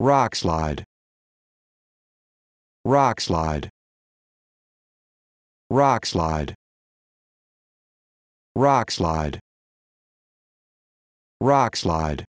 Rockslide. Rockslide. Rockslide. Rockslide. Rockslide.